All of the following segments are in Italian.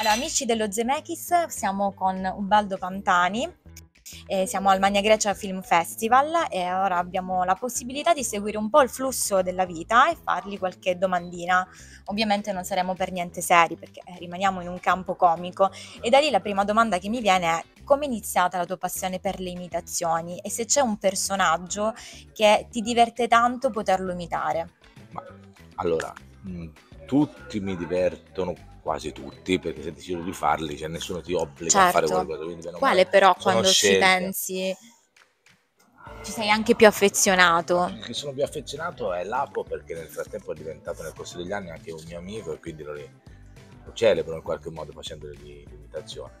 Allora, amici dello Zemeckis, siamo con Ubaldo Pantani, eh, siamo al Magna Grecia Film Festival e ora abbiamo la possibilità di seguire un po' il flusso della vita e fargli qualche domandina. Ovviamente non saremo per niente seri perché eh, rimaniamo in un campo comico e da lì la prima domanda che mi viene è come è iniziata la tua passione per le imitazioni e se c'è un personaggio che ti diverte tanto poterlo imitare? Ma allora, mh, tutti mi divertono quasi tutti, perché se decido di farli, cioè nessuno ti obbliga a fare Certo. qualcosa. quindi Quale però quando ci scelte. pensi ci sei anche più affezionato? Che sono più affezionato è Lapo perché nel frattempo è diventato nel corso degli anni anche un mio amico e quindi lo, lo celebro in qualche modo facendo l'imitazione.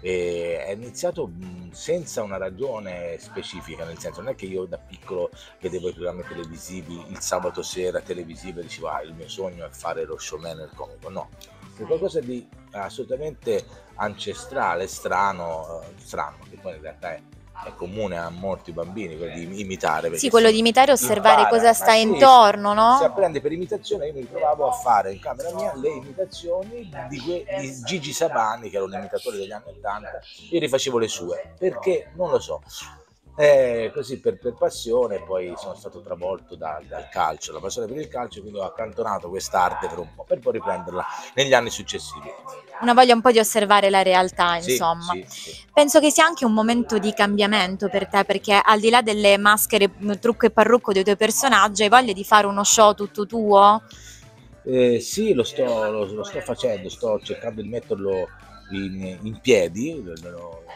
E è iniziato senza una ragione specifica, nel senso non è che io da piccolo vedevo i programmi televisivi il sabato sera televisivo e dicevo ah il mil sogno è fare lo showman nel comico, no, è qualcosa di assolutamente ancestrale, strano, eh, strano, che poi in realtà è, è comune a molti bambini, quello di imitare. Sì, quello si di imitare e osservare impara, cosa sta intorno, Si no? apprende per imitazione, io mi ritrovavo a fare in camera mia le imitazioni di, que- di Gigi Sabani, che era un imitatore degli anni 80, io rifacevo le sue, perché non lo so. Eh, così per, per passione, poi sono stato travolto da- dal calcio, la passione per il calcio, quindi ho accantonato quest'arte per un po', per poi riprenderla negli anni successivi. Una voglia un po' di osservare la realtà, Sì, insomma. sì, sì. Penso che sia anche un momento di cambiamento per te, perché al di là delle maschere, trucco e parrucco dei tuoi personaggi, hai voglia di fare uno show tutto tuo? Eh, sì, lo sto, lo- lo sto facendo, sto cercando di metterlo in, in piedi.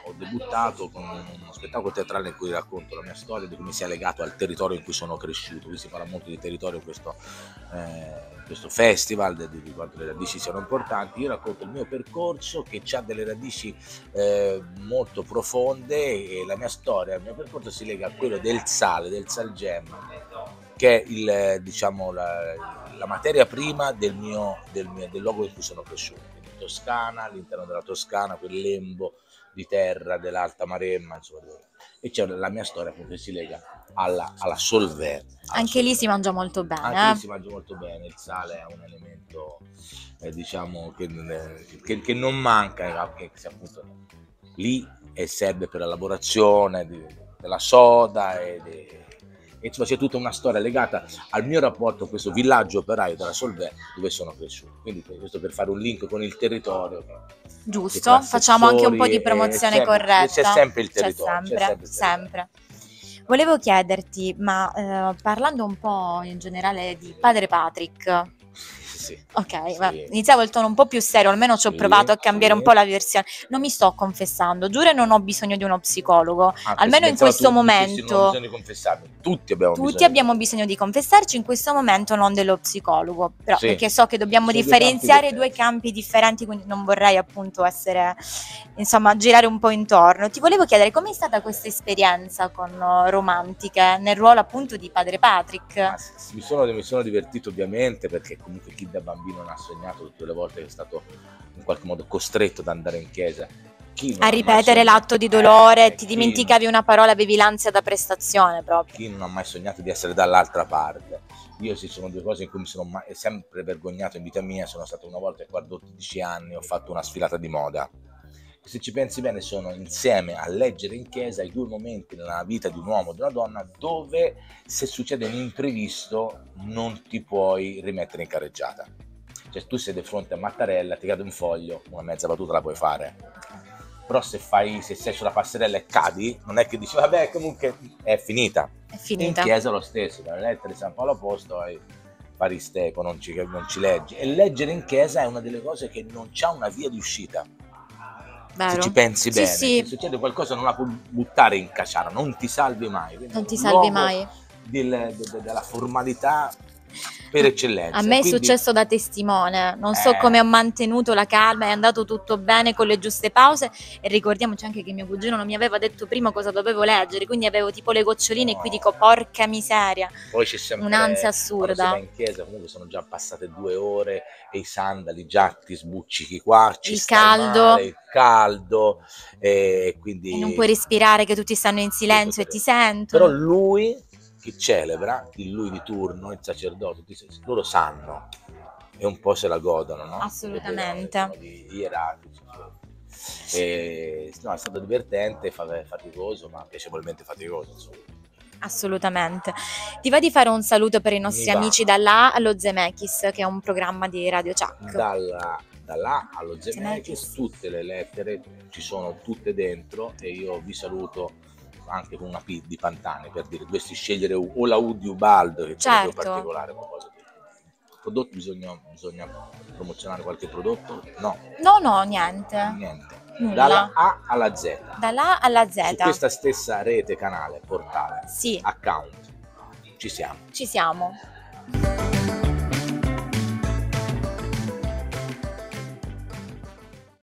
Ho debuttato con uno spettacolo teatrale in cui racconto la mia storia di come sia legato al territorio in cui sono cresciuto. Qui si parla molto di territorio questo, eh, questo festival, di, di quanto le radici siano importanti. Io racconto il mio percorso che ha delle radici eh, molto profonde e la mia storia, il mio percorso si lega a quello del sale, del salgemma che è il, diciamo, la, la materia prima del, mio, del, mio- del luogo in cui sono cresciuto, quindi Toscana, all'interno della Toscana, quel lembo di terra dell'Alta Maremma, insomma, e c'è la mia storia che si lega alla, alla Solvè. alla Anche lì Solvè. si mangia molto bene. Anche eh? lì si mangia molto bene, il sale è un elemento eh, diciamo che, che- che non manca, eh, che sia appunto lì e serve per la lavorazione di- della soda e, di- e insomma c'è tutta una storia legata al mio rapporto con questo villaggio operaio della Solvè dove sono cresciuto. Quindi questo per fare un link con il territorio. Giusto, facciamo anche un po' di promozione sempre- corretta. C'è sempre il C'è territorio. c'è sempre, sempre il territorio. sempre. Volevo chiederti, ma eh, parlando un po' in generale di padre Patrick, Sì. ok, Sì. iniziavo il tono un po' più serio, almeno ci ho Sì, provato a cambiare sì. un po' la versione. Non mi sto confessando, giuro non ho bisogno di uno psicologo. Ah, Almeno in questo tu dicessi, momento- confessarmi. Tutti abbiamo Tutti bisogno. abbiamo bisogno di confessarci, in questo momento non dello psicologo, però Sì. perché so che dobbiamo Sono due differenziare campi due campi differenti, quindi non vorrei appunto essere, insomma, girare un po' intorno. Ti volevo chiedere com'è stata questa esperienza con eh, Romantiche nel ruolo appunto di padre Patrick? S- mi, sono, mi sono divertito ovviamente perché comunque chi da bambino non ha sognato tutte le volte che è stato in qualche modo costretto ad andare in chiesa. Chi non A ripetere l'atto di dolore, Eh, ti dimenticavi una parola, avevi l'ansia da prestazione proprio. chi non ha mai sognato di essere dall'altra parte. Io ci sono due cose in cui mi sono mai- sempre vergognato in vita mia, sono stato una volta quando ho 12 anni ho fatto una sfilata di moda. Se ci pensi bene sono insieme a leggere in chiesa i due momenti nella vita di un uomo o di una donna dove se succede un imprevisto non ti puoi rimettere in carreggiata. Cioè tu sei di fronte a Mattarella, ti cade un foglio, una mezza battuta la puoi fare. Però se, fai, se sei sulla passerella e cadi, non è che dici vabbè comunque è finita. È In finita. chiesa lo stesso, dalle lettere di San Paolo Apostolo ai Paristeco, non ci, non ci leggi. E leggere in chiesa è una delle cose che non c'ha una via di uscita. Se Vero? ci pensi Sì, bene, sì. se succede qualcosa non la puoi buttare in caciara, non ti salvi mai. Quindi Non ti salvi mai. del- de- de- della formalità per eccellenza. A me è Quindi- successo da testimone, non so Eh. come ho mantenuto la calma, è andato tutto bene con le giuste pause e ricordiamoci anche che mio cugino non mi aveva detto prima cosa dovevo leggere, quindi avevo tipo le goccioline e qui dico porca miseria, Poi c'è sempre un'ansia assurda. in chiesa, comunque sono già passate due ore e i sandali già ti sbuccichi qua, ci Il caldo. male, il caldo, e quindi... E non puoi respirare che tutti stanno in silenzio e ti sentono. Però lui che celebra, il lui di turno, il sacerdote, loro sanno e un po' se la godono, no? Assolutamente. Ierarchici. E, no, è stato divertente, fa- faticoso, ma piacevolmente faticoso. Insomma. Assolutamente. Ti va di fare un saluto per i nostri amici dalla allo Zemeckis, che è un programma di Radio Chuck. Dalla, dall'A allo Zemeckis. Zemeckis, tutte le lettere ci sono tutte dentro e io vi saluto anche con una P di Pantani per dire dovresti scegliere o la U di Ubaldo che è Certo. proprio particolare ma cosa dire. prodotto bisogna, bisogna promozionare qualche prodotto no No, no, niente. niente Nulla. dalla A alla Z Dalla A alla su Z. questa stessa rete canale portale Sì, account ci siamo ci siamo.